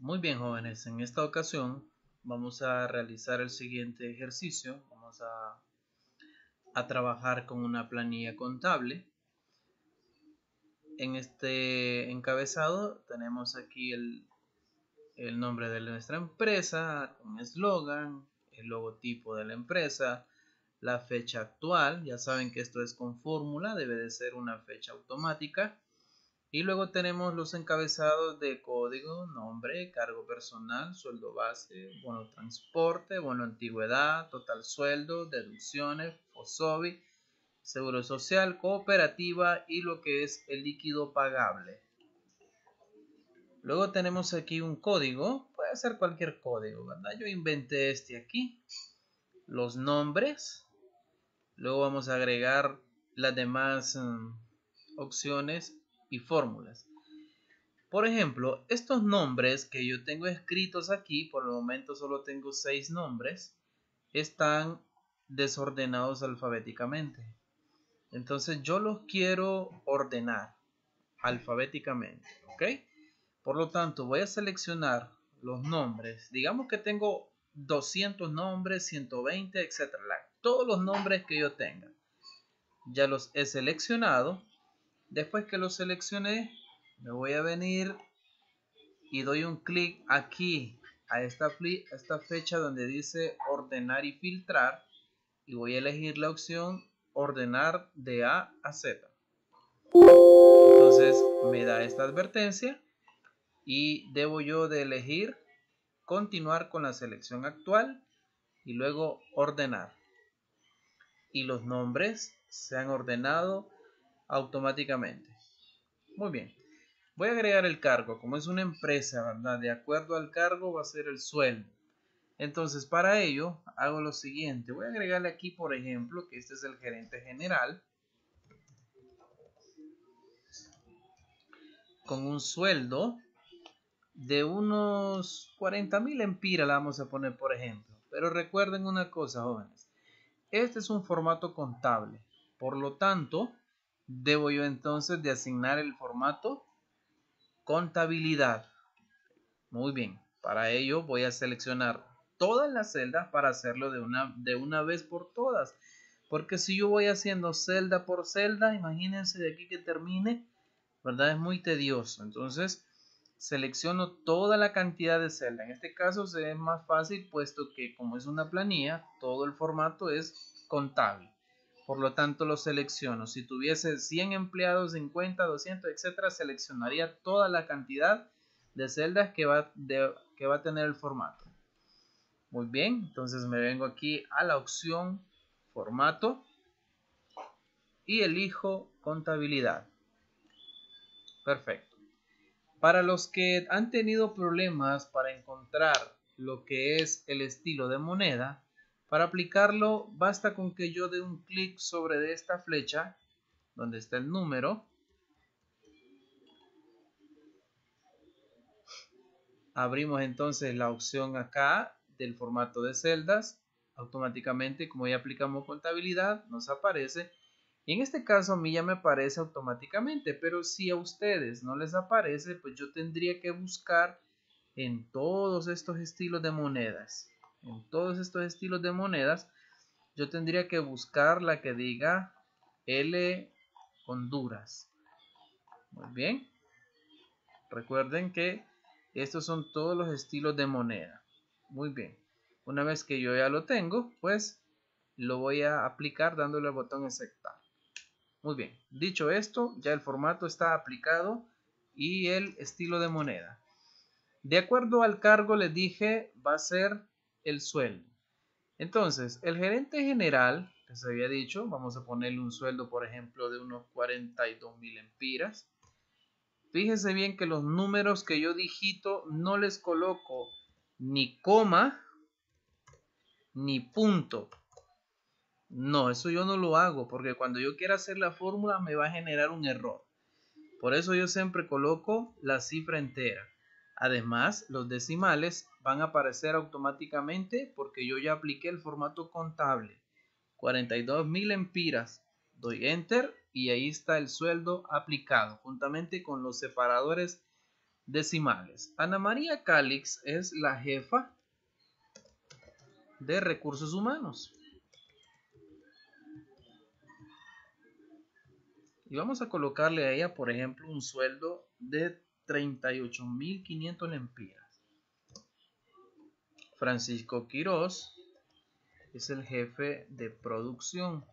Muy bien jóvenes, en esta ocasión vamos a realizar el siguiente ejercicio. Vamos a, a trabajar con una planilla contable. En este encabezado tenemos aquí el, el nombre de nuestra empresa, un eslogan, el logotipo de la empresa, la fecha actual, ya saben que esto es con fórmula, debe de ser una fecha automática y luego tenemos los encabezados de código, nombre, cargo personal, sueldo base, bono transporte, bono antigüedad, total sueldo, deducciones, FOSOBI, seguro social, cooperativa y lo que es el líquido pagable. Luego tenemos aquí un código, puede ser cualquier código, ¿verdad? Yo inventé este aquí, los nombres, luego vamos a agregar las demás mm, opciones y fórmulas. Por ejemplo, estos nombres que yo tengo escritos aquí, por el momento solo tengo seis nombres, están desordenados alfabéticamente. Entonces yo los quiero ordenar alfabéticamente, ¿ok? Por lo tanto, voy a seleccionar los nombres. Digamos que tengo 200 nombres, 120, etc. Todos los nombres que yo tenga. Ya los he seleccionado Después que lo seleccioné, me voy a venir y doy un clic aquí a esta, esta fecha donde dice ordenar y filtrar y voy a elegir la opción ordenar de A a Z. Entonces me da esta advertencia y debo yo de elegir continuar con la selección actual y luego ordenar. Y los nombres se han ordenado automáticamente. Muy bien. Voy a agregar el cargo. Como es una empresa, ¿verdad? De acuerdo al cargo va a ser el sueldo. Entonces, para ello, hago lo siguiente. Voy a agregarle aquí, por ejemplo, que este es el gerente general. Con un sueldo de unos 40 mil empiras, la vamos a poner, por ejemplo. Pero recuerden una cosa, jóvenes. Este es un formato contable. Por lo tanto, debo yo entonces de asignar el formato contabilidad. Muy bien, para ello voy a seleccionar todas las celdas para hacerlo de una, de una vez por todas. Porque si yo voy haciendo celda por celda, imagínense de aquí que termine, ¿verdad? Es muy tedioso. Entonces, selecciono toda la cantidad de celdas. En este caso se es más fácil puesto que como es una planilla, todo el formato es contable. Por lo tanto, lo selecciono. Si tuviese 100 empleados, 50, 200, etcétera, seleccionaría toda la cantidad de celdas que va, que va a tener el formato. Muy bien, entonces me vengo aquí a la opción formato y elijo contabilidad. Perfecto. Para los que han tenido problemas para encontrar lo que es el estilo de moneda, para aplicarlo basta con que yo dé un clic sobre esta flecha donde está el número. Abrimos entonces la opción acá del formato de celdas. Automáticamente, como ya aplicamos contabilidad, nos aparece. Y en este caso a mí ya me aparece automáticamente, pero si a ustedes no les aparece, pues yo tendría que buscar en todos estos estilos de monedas en todos estos estilos de monedas, yo tendría que buscar la que diga L Honduras. Muy bien. Recuerden que estos son todos los estilos de moneda. Muy bien. Una vez que yo ya lo tengo, pues lo voy a aplicar dándole al botón aceptar. Muy bien. Dicho esto, ya el formato está aplicado y el estilo de moneda. De acuerdo al cargo, les dije, va a ser el sueldo. Entonces, el gerente general, les había dicho, vamos a ponerle un sueldo, por ejemplo, de unos 42 mil empiras. Fíjense bien que los números que yo digito no les coloco ni coma ni punto. No, eso yo no lo hago porque cuando yo quiera hacer la fórmula me va a generar un error. Por eso yo siempre coloco la cifra entera. Además, los decimales van a aparecer automáticamente porque yo ya apliqué el formato contable. 42.000 empiras. Doy Enter y ahí está el sueldo aplicado juntamente con los separadores decimales. Ana María Calix es la jefa de recursos humanos. Y vamos a colocarle a ella, por ejemplo, un sueldo de 38.500 lempiras. Francisco Quiroz es el jefe de producción.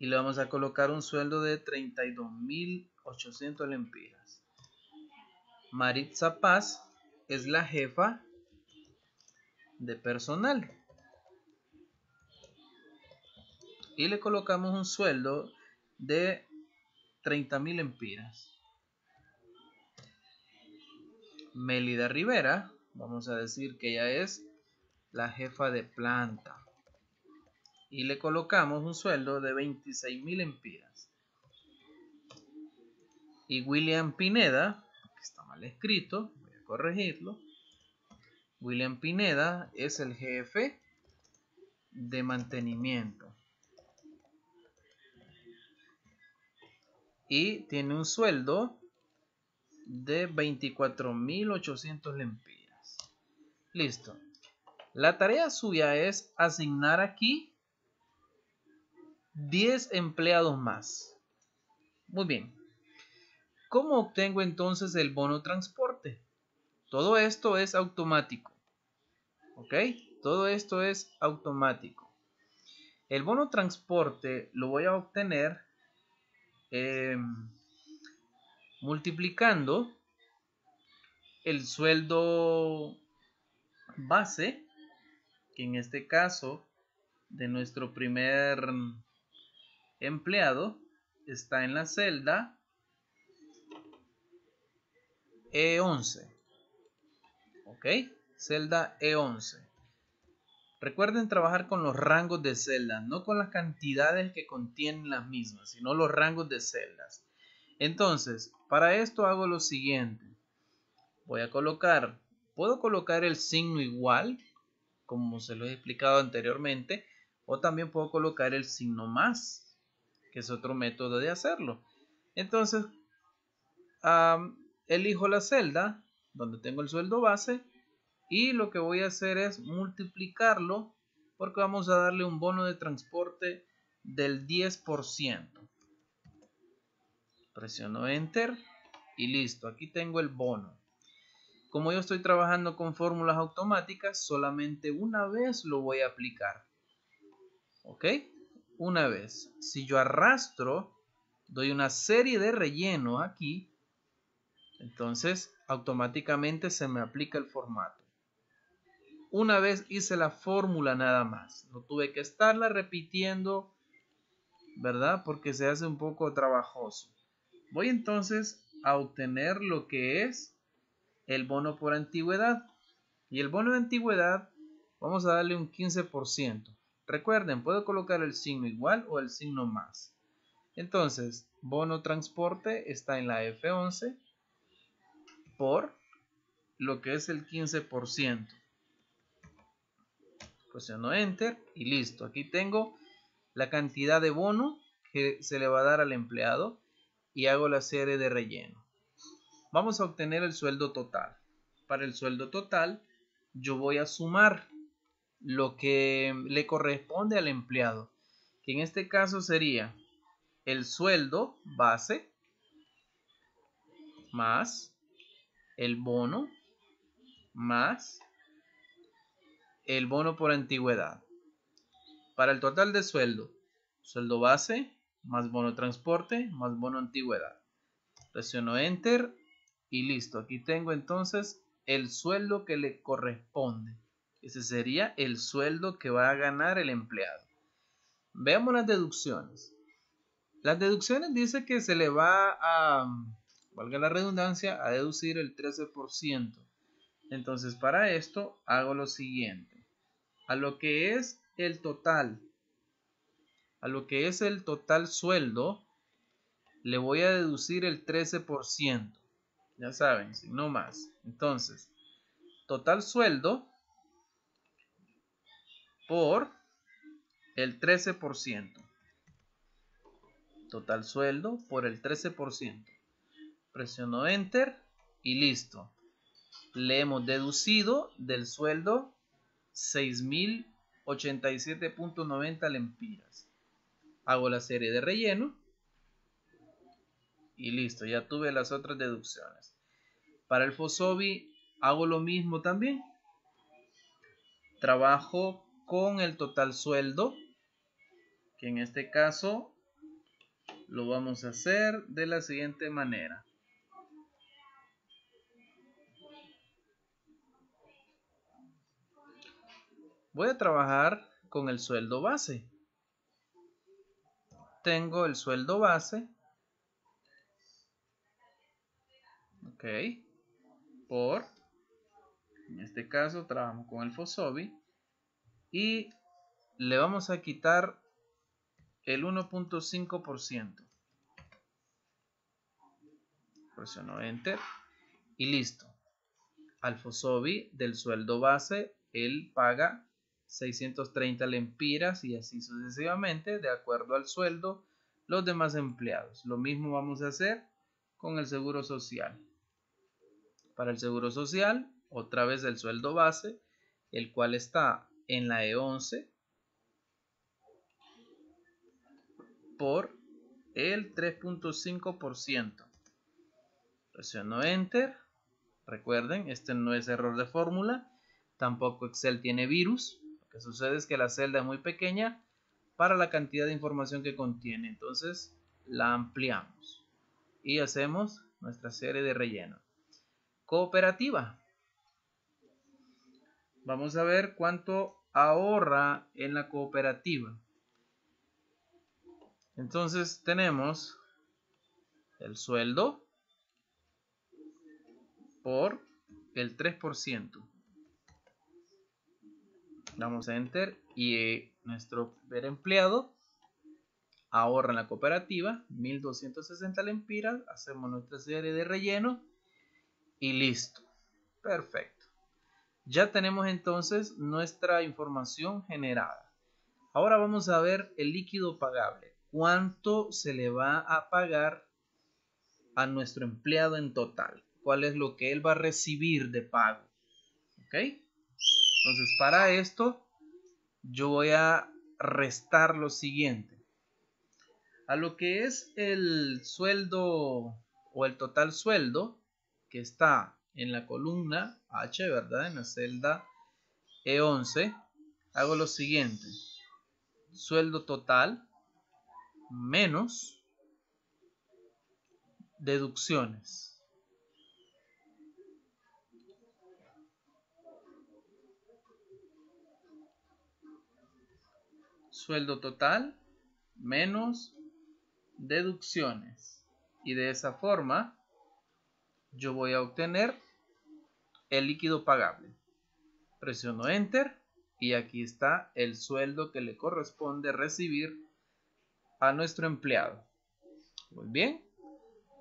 Y le vamos a colocar un sueldo de 32.800 lempiras. Maritza Paz es la jefa de personal. Y le colocamos un sueldo de 30.000 empiras. Melida Rivera, vamos a decir que ella es la jefa de planta. Y le colocamos un sueldo de 26.000 empiras. Y William Pineda, que está mal escrito, voy a corregirlo. William Pineda es el jefe de mantenimiento. y tiene un sueldo de 24.800 lempiras. Listo. La tarea suya es asignar aquí 10 empleados más. Muy bien. ¿Cómo obtengo entonces el bono transporte? Todo esto es automático. ¿Ok? Todo esto es automático. El bono transporte lo voy a obtener Em, multiplicando el sueldo base, que en este caso de nuestro primer empleado está en la celda E11. ¿Ok? Celda E11. Recuerden trabajar con los rangos de celdas, no con las cantidades que contienen las mismas, sino los rangos de celdas. Entonces, para esto hago lo siguiente. Voy a colocar, puedo colocar el signo igual, como se lo he explicado anteriormente, o también puedo colocar el signo más, que es otro método de hacerlo. Entonces, elijo la celda donde tengo el sueldo base y lo que voy a hacer es multiplicarlo porque vamos a darle un bono de transporte del 10%. Presiono Enter y listo, aquí tengo el bono. Como yo estoy trabajando con fórmulas automáticas, solamente una vez lo voy a aplicar. ¿Ok? Una vez. Si yo arrastro, doy una serie de relleno aquí, entonces automáticamente se me aplica el formato una vez hice la fórmula nada más. No tuve que estarla repitiendo, ¿verdad? Porque se hace un poco trabajoso. Voy entonces a obtener lo que es el bono por antigüedad. Y el bono de antigüedad vamos a darle un 15%. Recuerden, puedo colocar el signo igual o el signo más. Entonces, bono transporte está en la F11 por lo que es el 15% presiono enter y listo. Aquí tengo la cantidad de bono que se le va a dar al empleado y hago la serie de relleno. Vamos a obtener el sueldo total. Para el sueldo total yo voy a sumar lo que le corresponde al empleado, que en este caso sería el sueldo base más el bono más el bono por antigüedad. Para el total de sueldo, sueldo base, más bono transporte, más bono antigüedad. Presiono Enter y listo. Aquí tengo entonces el sueldo que le corresponde. Ese sería el sueldo que va a ganar el empleado. Veamos las deducciones. Las deducciones dice que se le va a, valga la redundancia, a deducir el 13%. Entonces para esto hago lo siguiente a lo que es el total, a lo que es el total sueldo, le voy a deducir el 13%. Ya saben, no más. Entonces, total sueldo por el 13%. Total sueldo por el 13%. Presiono Enter y listo. Le hemos deducido del sueldo 6.087.90 lempiras. Hago la serie de relleno y listo, ya tuve las otras deducciones. Para el FOSOBI hago lo mismo también. Trabajo con el total sueldo, que en este caso lo vamos a hacer de la siguiente manera. Voy a trabajar con el sueldo base. Tengo el sueldo base. Ok. Por. En este caso trabajamos con el FOSOBI. Y le vamos a quitar el 1.5%. Presiono Enter. Y listo. Al FOSOBI del sueldo base, él paga 630 lempiras y así sucesivamente, de acuerdo al sueldo, los demás empleados. Lo mismo vamos a hacer con el seguro social. Para el seguro social, otra vez el sueldo base, el cual está en la E11 por el 3.5%. Presiono Enter. Recuerden, este no es error de fórmula. Tampoco Excel tiene virus. Lo que sucede es que la celda es muy pequeña para la cantidad de información que contiene. Entonces la ampliamos y hacemos nuestra serie de relleno. Cooperativa. Vamos a ver cuánto ahorra en la cooperativa. Entonces tenemos el sueldo por el 3% damos a enter y eh, nuestro empleado ahorra en la cooperativa 1260 lempiras hacemos nuestra serie de relleno y listo. Perfecto. Ya tenemos entonces nuestra información generada. Ahora vamos a ver el líquido pagable. Cuánto se le va a pagar a nuestro empleado en total cuál es lo que él va a recibir de pago ok entonces, para esto, yo voy a restar lo siguiente. A lo que es el sueldo o el total sueldo que está en la columna H, ¿verdad? En la celda E11, hago lo siguiente. Sueldo total menos deducciones. sueldo total menos deducciones. Y de esa forma yo voy a obtener el líquido pagable. Presiono Enter y aquí está el sueldo que le corresponde recibir a nuestro empleado. Muy bien.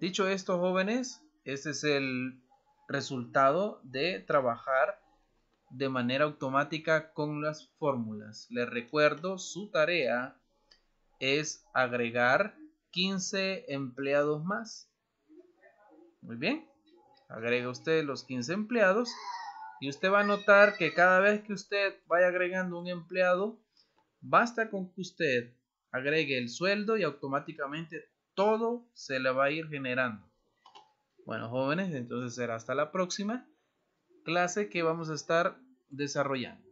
Dicho esto, jóvenes, este es el resultado de trabajar de manera automática con las fórmulas. Les recuerdo, su tarea es agregar 15 empleados más. Muy bien. Agrega usted los 15 empleados y usted va a notar que cada vez que usted vaya agregando un empleado, basta con que usted agregue el sueldo y automáticamente todo se le va a ir generando. Bueno, jóvenes, entonces será hasta la próxima clase que vamos a estar desarrollando.